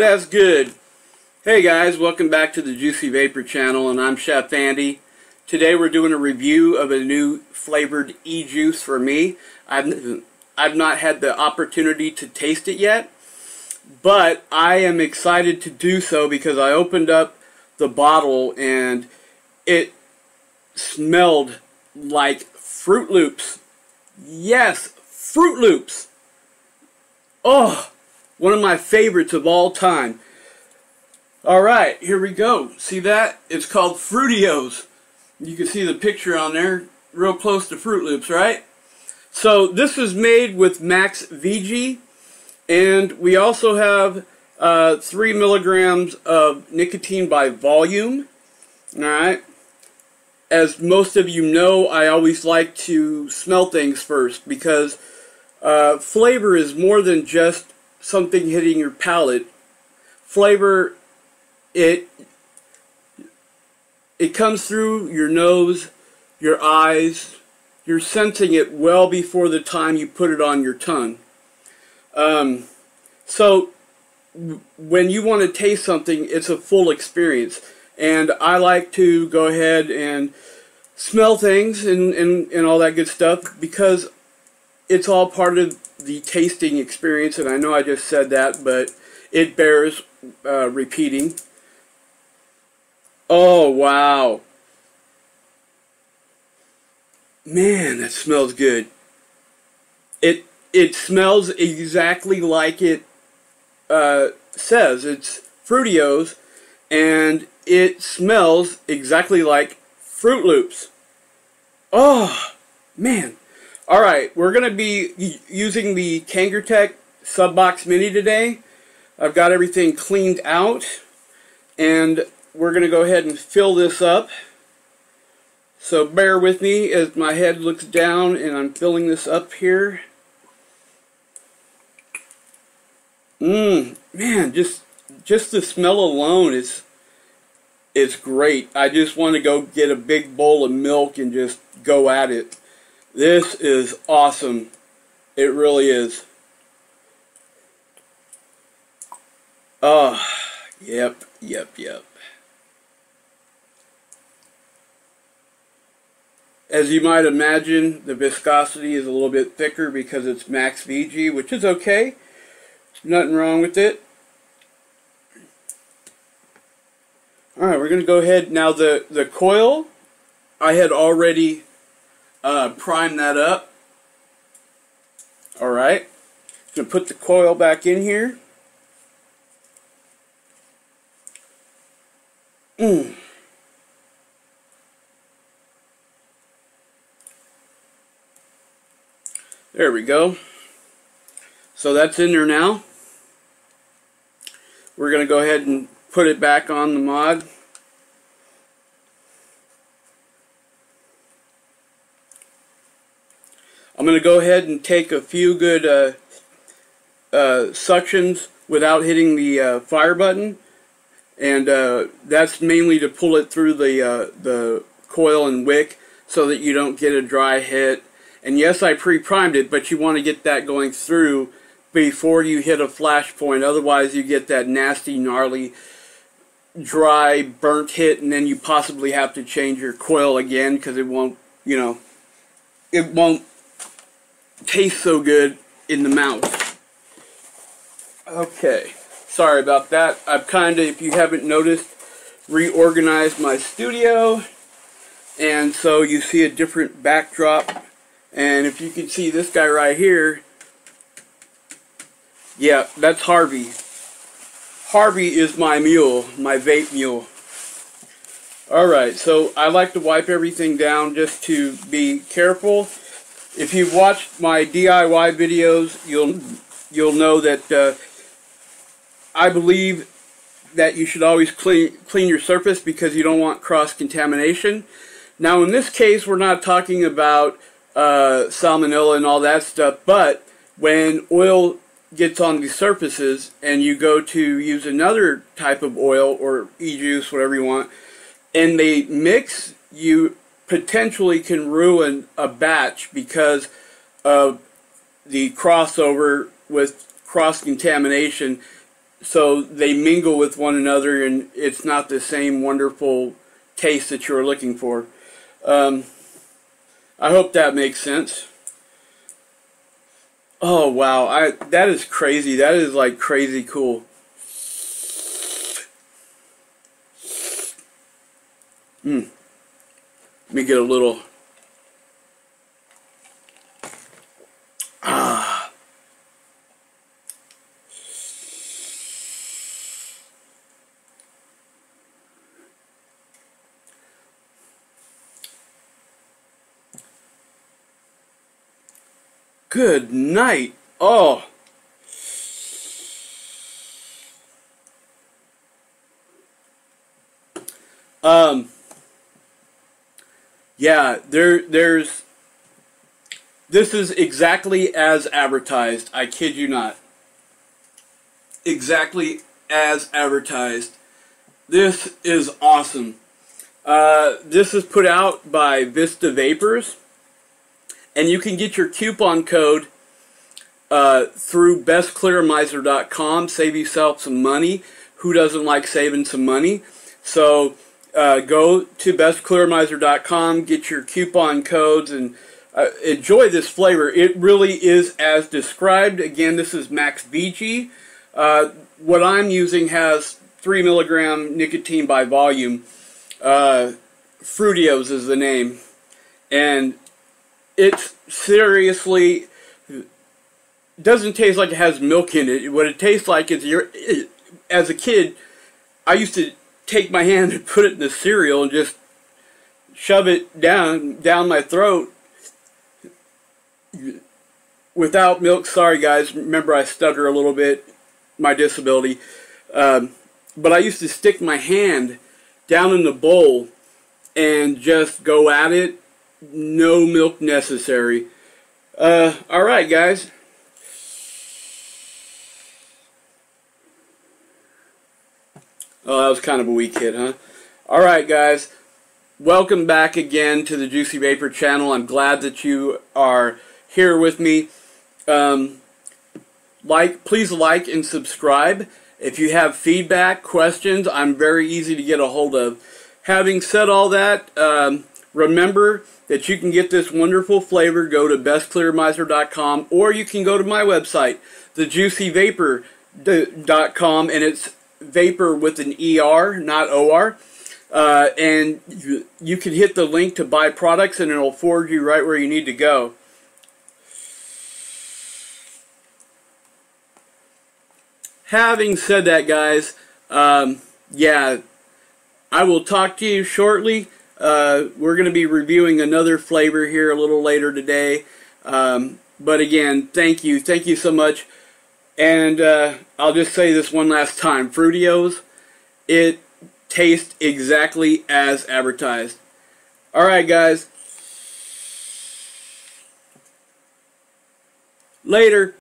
That's good. Hey guys, welcome back to the Juicy Vaper channel and I'm Chef Andy. Today we're doing a review of a new flavored e-juice for me. I've, I've not had the opportunity to taste it yet, but I am excited to do so because I opened up the bottle and it smelled like Froot Loops. Yes, Froot Loops. Oh, one of my favorites of all time. Alright, here we go. See that? It's called Fruity-O's. You can see the picture on there, real close to Froot Loops, right? So this is made with Max VG, and we also have uh, 3 milligrams of nicotine by volume. Alright? As most of you know, I always like to smell things first because uh, flavor is more than just something hitting your palate. Flavor, it it comes through your nose, your eyes. You're sensing it well before the time you put it on your tongue. Um, so when you want to taste something, it's a full experience. And I like to go ahead and smell things and, and, and all that good stuff because it's all part of the tasting experience. And I know I just said that, but it bears uh, repeating. Oh, wow. Man, that smells good. It it smells exactly like it uh, says. It's Fruity-O's, and it smells exactly like Froot Loops. Oh, man. Alright, we're going to be using the Kangertech Subox Mini today. I've got everything cleaned out, and we're going to go ahead and fill this up. So bear with me as my head looks down and I'm filling this up here. Mmm, man, just just the smell alone is is great. I just want to go get a big bowl of milk and just go at it. This is awesome. It really is. Oh, yep, yep, yep. As you might imagine, the viscosity is a little bit thicker because it's Max VG, which is okay. Nothing wrong with it. Alright, we're going to go ahead. Now the, the coil, I had already uh, primed that up. Alright. To put the coil back in here. Mmm. There we go. So that's in there now. We're going to go ahead and put it back on the mod. I'm going to go ahead and take a few good uh, uh, suctions without hitting the uh, fire button and uh, that's mainly to pull it through the uh, the coil and wick so that you don't get a dry hit and yes, I pre-primed it, but you want to get that going through before you hit a flash point. Otherwise, you get that nasty, gnarly, dry, burnt hit, and then you possibly have to change your coil again because it won't, you know, it won't taste so good in the mouth. Okay, sorry about that. I've kind of, if you haven't noticed, reorganized my studio, and so you see a different backdrop and if you can see this guy right here, yeah, that's Harvey. Harvey is my mule, my vape mule. Alright, so I like to wipe everything down just to be careful. If you've watched my DIY videos, you'll you'll know that uh, I believe that you should always clean clean your surface because you don't want cross contamination. Now in this case, we're not talking about uh, salmonella and all that stuff. But when oil gets on the surfaces and you go to use another type of oil or e-juice, whatever you want, and they mix, you potentially can ruin a batch because of the crossover with cross-contamination. so they mingle with one another and it's not the same wonderful taste that you're looking for. Um, I hope that makes sense. Oh wow, I that is crazy. That is like crazy cool. Hmm. Let me get a little Ah. Good night. Oh. Um. Yeah, there, there's. This is exactly as advertised. I kid you not. Exactly as advertised. This is awesome. Uh, this is put out by Vista Vapors and you can get your coupon code uh, through bestclearomizer.com. Save yourself some money. Who doesn't like saving some money? So uh, go to bestclearomizer.com, get your coupon codes, and uh, enjoy this flavor. It really is as described. Again, this is Max VG. Uh, what I'm using has 3 milligram nicotine by volume. Uh, is the name. And it's seriously doesn't taste like it has milk in it. What it tastes like is you're as a kid, I used to take my hand and put it in the cereal and just shove it down down my throat without milk. Sorry guys, remember I stutter a little bit, my disability. Um, but I used to stick my hand down in the bowl and just go at it no milk necessary. Uh, alright, guys. Oh, that was kind of a weak hit, huh? Alright, guys. Welcome back again to the Juicy Vaper channel. I'm glad that you are here with me. Um, like, please like and subscribe. If you have feedback, questions, I'm very easy to get a hold of. Having said all that, um, remember that you can get this wonderful flavor, go to bestclearomizer.com or you can go to my website, thejuicyvaper.com, and it's vaper with an ER, not OR. Uh, and you, you can hit the link to buy products and it'll forward you right where you need to go. Having said that, guys, um, yeah, I will talk to you shortly. Uh, we're going to be reviewing another flavor here a little later today. Um, but again, thank you. Thank you so much. And uh, I'll just say this one last time. Fruity-O's, it tastes exactly as advertised. Alright, guys. Later.